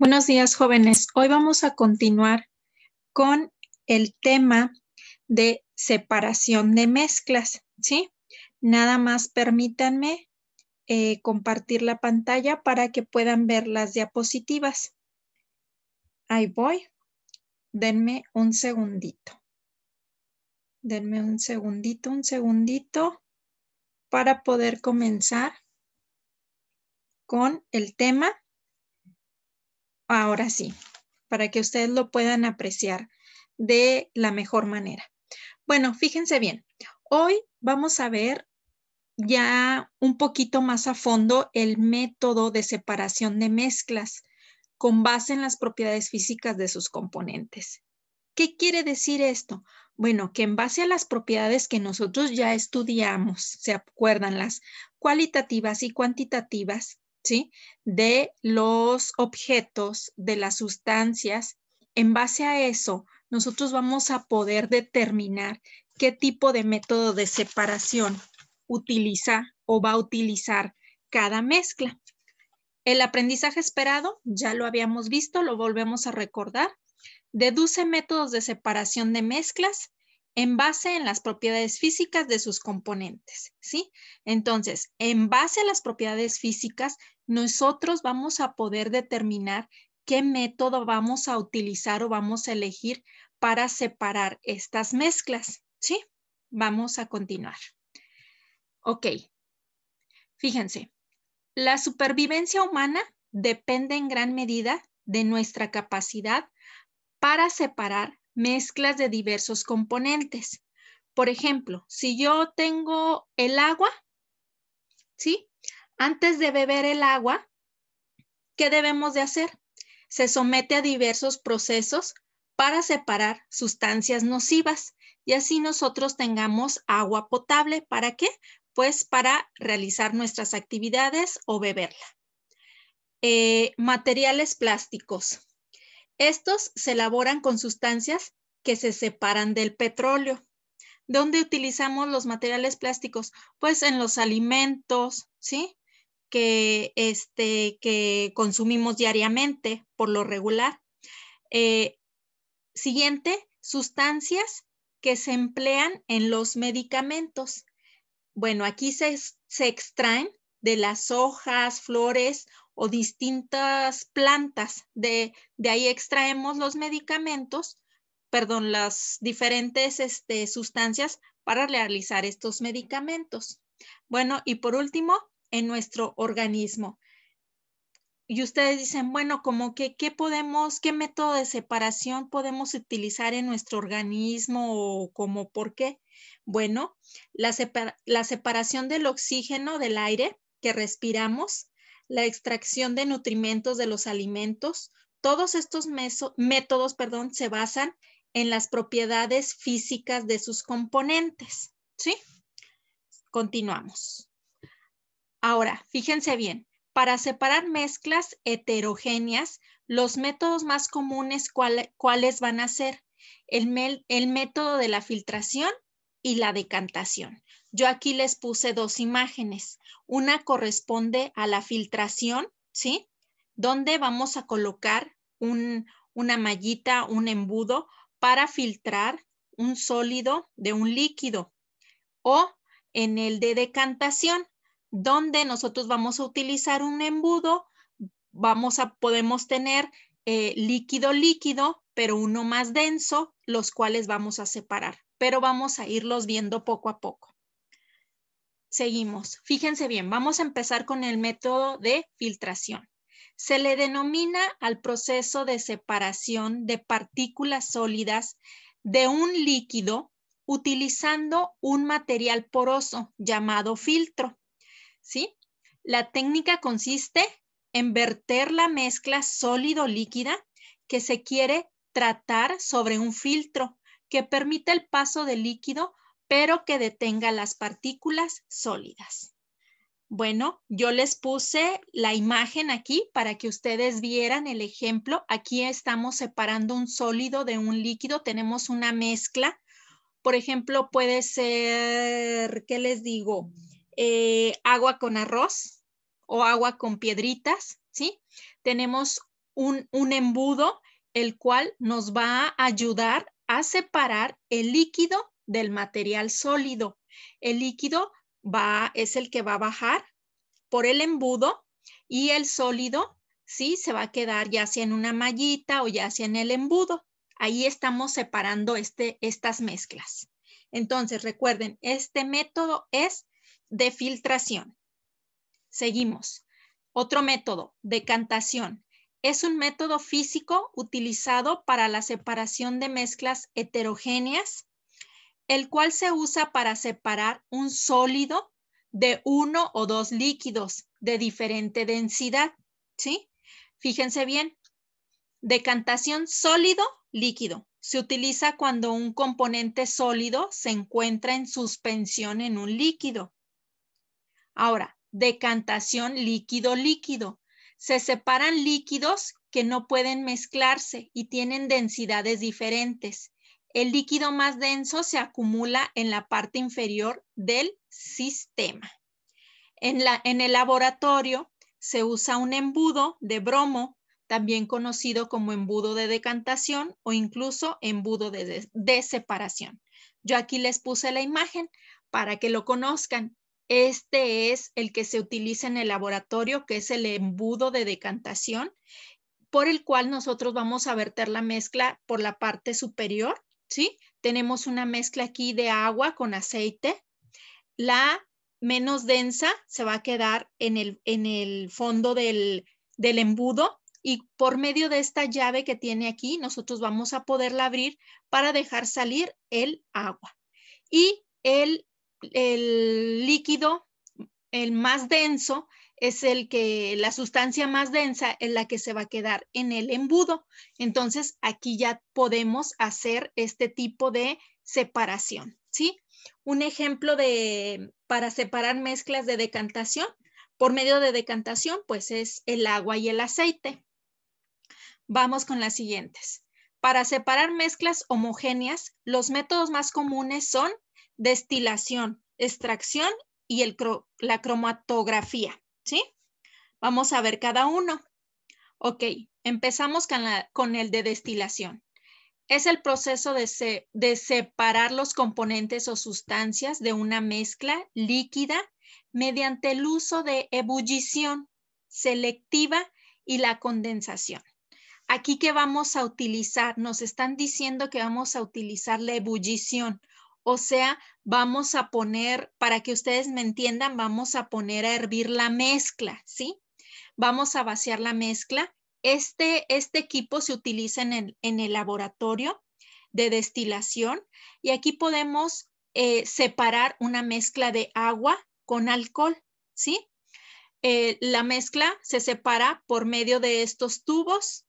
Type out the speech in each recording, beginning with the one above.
Buenos días, jóvenes. Hoy vamos a continuar con el tema de separación de mezclas, ¿sí? Nada más permítanme eh, compartir la pantalla para que puedan ver las diapositivas. Ahí voy. Denme un segundito. Denme un segundito, un segundito para poder comenzar con el tema ahora sí, para que ustedes lo puedan apreciar de la mejor manera. Bueno, fíjense bien, hoy vamos a ver ya un poquito más a fondo el método de separación de mezclas con base en las propiedades físicas de sus componentes. ¿Qué quiere decir esto? Bueno, que en base a las propiedades que nosotros ya estudiamos, se acuerdan las cualitativas y cuantitativas, de los objetos, de las sustancias. En base a eso, nosotros vamos a poder determinar qué tipo de método de separación utiliza o va a utilizar cada mezcla. El aprendizaje esperado, ya lo habíamos visto, lo volvemos a recordar. Deduce métodos de separación de mezclas en base en las propiedades físicas de sus componentes, ¿sí? Entonces, en base a las propiedades físicas, nosotros vamos a poder determinar qué método vamos a utilizar o vamos a elegir para separar estas mezclas, ¿sí? Vamos a continuar. Ok. Fíjense, la supervivencia humana depende en gran medida de nuestra capacidad para separar mezclas de diversos componentes. Por ejemplo, si yo tengo el agua, ¿sí? Antes de beber el agua, ¿qué debemos de hacer? Se somete a diversos procesos para separar sustancias nocivas y así nosotros tengamos agua potable. ¿Para qué? Pues para realizar nuestras actividades o beberla. Eh, materiales plásticos. Estos se elaboran con sustancias que se separan del petróleo. ¿Dónde utilizamos los materiales plásticos? Pues en los alimentos, ¿sí? Que, este, que consumimos diariamente por lo regular. Eh, siguiente, sustancias que se emplean en los medicamentos. Bueno, aquí se, se extraen de las hojas, flores o distintas plantas. De, ahí extraemos los medicamentos, perdón, las diferentes este, sustancias para realizar estos medicamentos. Bueno, y por último, en nuestro organismo. Y ustedes dicen, bueno, como que, ¿qué podemos, qué método de separación podemos utilizar en nuestro organismo o como por qué? Bueno, la, la separación del oxígeno del aire que respiramos la extracción de nutrimentos de los alimentos. Todos estos métodos perdón, se basan en las propiedades físicas de sus componentes. ¿Sí? Continuamos. Ahora, fíjense bien, para separar mezclas heterogéneas, los métodos más comunes, ¿cuáles van a ser? El, el método de la filtración y la decantación. Yo aquí les puse dos imágenes. Una corresponde a la filtración, ¿sí? Donde vamos a colocar una mallita, un embudo para filtrar un sólido de un líquido. O en el de decantación, donde nosotros vamos a utilizar un embudo, vamos a, podemos tener eh, líquido líquido, pero uno más denso, los cuales vamos a separar, pero vamos a irlos viendo poco a poco. Seguimos. Fíjense bien, vamos a empezar con el método de filtración. Se le denomina al proceso de separación de partículas sólidas de un líquido utilizando un material poroso llamado filtro. ¿Sí? La técnica consiste en verter la mezcla sólido-líquida que se quiere tratar sobre un filtro que permite el paso del líquido pero que detenga las partículas sólidas. Bueno, yo les puse la imagen aquí para que ustedes vieran el ejemplo. Aquí estamos separando un sólido de un líquido. Tenemos una mezcla. Por ejemplo, puede ser, ¿qué les digo? Eh, agua con arroz o agua con piedritas, ¿sí? Tenemos un, un embudo, el cual nos va a ayudar a separar el líquido del material sólido. El líquido va, es el que va a bajar por el embudo y el sólido, sí, se va a quedar ya sea en una mallita o ya sea en el embudo. Ahí estamos separando este, estas mezclas. Entonces, recuerden, este método es de filtración. Seguimos. Otro método, decantación. Es un método físico utilizado para la separación de mezclas heterogéneas, el cual se usa para separar un sólido de uno o dos líquidos de diferente densidad, ¿sí? Fíjense bien, decantación sólido, líquido. Se utiliza cuando un componente sólido se encuentra en suspensión en un líquido. Ahora, decantación líquido-líquido. Se separan líquidos que no pueden mezclarse y tienen densidades diferentes. El líquido más denso se acumula en la parte inferior del sistema. En, el laboratorio se usa un embudo de bromo, también conocido como embudo de decantación o incluso embudo de separación. Yo aquí les puse la imagen para que lo conozcan. Este es el que se utiliza en el laboratorio, que es el embudo de decantación, por el cual nosotros vamos a verter la mezcla por la parte superior, ¿sí? Tenemos una mezcla aquí de agua con aceite. La menos densa se va a quedar en el, en el fondo del, del embudo y por medio de esta llave que tiene aquí, nosotros vamos a poderla abrir para dejar salir el agua. Y el el líquido, el más denso, es el que la sustancia más densa es la que se va a quedar en el embudo. Entonces, aquí ya podemos hacer este tipo de separación, ¿sí? Un ejemplo de para separar mezclas de decantación por medio de decantación, pues es el agua y el aceite. Vamos con las siguientes. Para separar mezclas homogéneas, los métodos más comunes son destilación, extracción y el, la cromatografía, ¿sí? Vamos a ver cada uno. Ok, empezamos con, la, con el de destilación. Es el proceso de, de separar los componentes o sustancias de una mezcla líquida mediante el uso de ebullición selectiva y la condensación. Aquí que vamos a utilizar, nos están diciendo que vamos a utilizar la ebullición o sea, vamos a poner, para que ustedes me entiendan, vamos a poner a hervir la mezcla, ¿sí? Vamos a vaciar la mezcla. Este, este equipo se utiliza en el, en el laboratorio de destilación y aquí podemos eh, separar una mezcla de agua con alcohol, ¿sí? Eh, la mezcla se separa por medio de estos tubos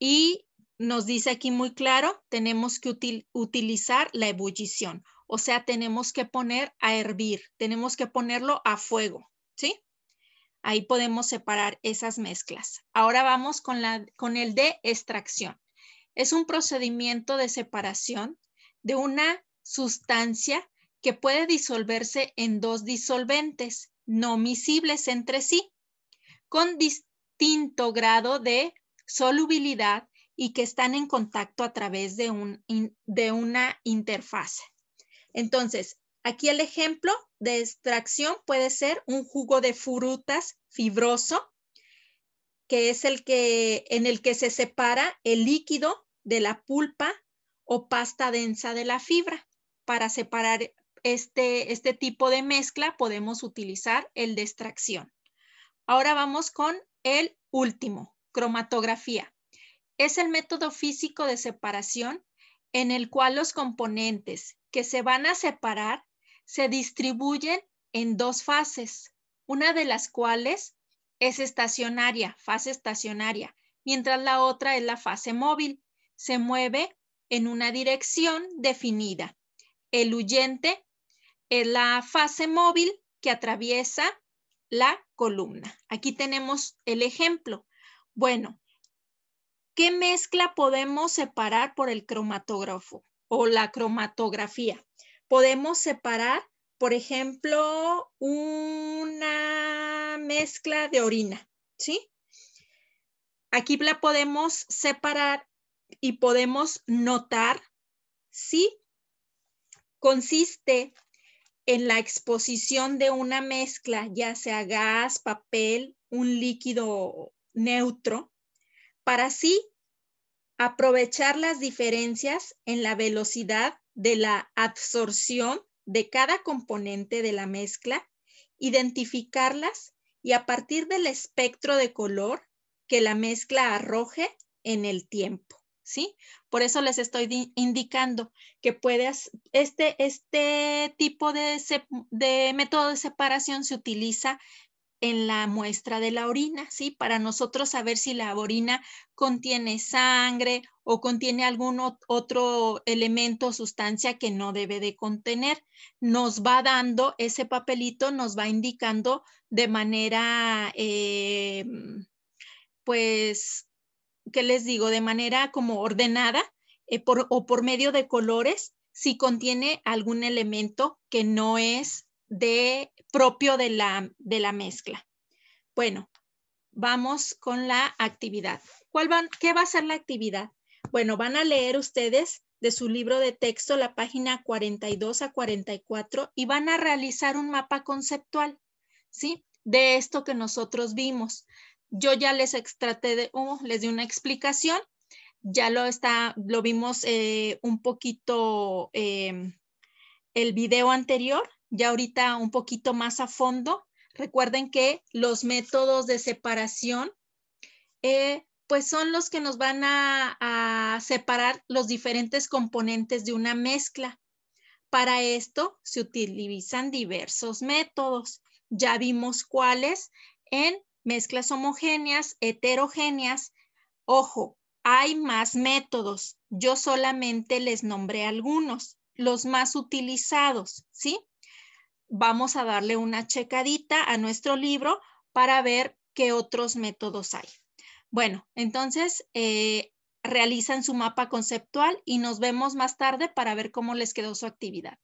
y nos dice aquí muy claro, tenemos que utilizar la ebullición, o sea, tenemos que poner a hervir, tenemos que ponerlo a fuego, ¿sí? Ahí podemos separar esas mezclas. Ahora vamos con, la, con el de extracción. Es un procedimiento de separación de una sustancia que puede disolverse en dos disolventes no miscibles entre sí, con distinto grado de solubilidad y que están en contacto a través de, un, de una interfase. Entonces, aquí el ejemplo de extracción puede ser un jugo de frutas fibroso, que es el que en el que se separa el líquido de la pulpa o pasta densa de la fibra. Para separar este, este tipo de mezcla podemos utilizar el de extracción. Ahora vamos con el último, cromatografía es el método físico de separación en el cual los componentes que se van a separar se distribuyen en dos fases, una de las cuales es estacionaria, fase estacionaria, mientras la otra es la fase móvil. Se mueve en una dirección definida. El huyente es la fase móvil que atraviesa la columna. Aquí tenemos el ejemplo. Bueno, ¿Qué mezcla podemos separar por el cromatógrafo o la cromatografía? Podemos separar, por ejemplo, una mezcla de orina, ¿sí? Aquí la podemos separar y podemos notar si consiste en la exposición de una mezcla, ya sea gas, papel, un líquido neutro, para así aprovechar las diferencias en la velocidad de la absorción de cada componente de la mezcla, identificarlas y a partir del espectro de color que la mezcla arroje en el tiempo. ¿Sí? Por eso les estoy indicando que puedes, este, este tipo de, de método de separación se utiliza en la muestra de la orina, ¿sí? Para nosotros saber si la orina contiene sangre o contiene algún otro elemento o sustancia que no debe de contener. Nos va dando ese papelito, nos va indicando de manera, eh, pues, ¿qué les digo? De manera como ordenada eh, o por medio de colores si contiene algún elemento que no es de propio de la, de la mezcla. Bueno, vamos con la actividad. ¿Cuál van, ¿Qué va a ser la actividad? Bueno, van a leer ustedes de su libro de texto la página 42 a 44 y van a realizar un mapa conceptual, ¿sí? De esto que nosotros vimos. Yo ya les extraté de, uh, les di una explicación, ya lo está, lo vimos eh, un poquito eh, el video anterior, ya ahorita un poquito más a fondo. Recuerden que los métodos de separación, eh, pues son los que nos van a, a separar los diferentes componentes de una mezcla. Para esto se utilizan diversos métodos. Ya vimos cuáles en mezclas homogéneas, heterogéneas. Ojo, hay más métodos. Yo solamente les nombré algunos, los más utilizados, ¿sí? Vamos a darle una checadita a nuestro libro para ver qué otros métodos hay. Bueno, entonces eh, realizan su mapa conceptual y nos vemos más tarde para ver cómo les quedó su actividad.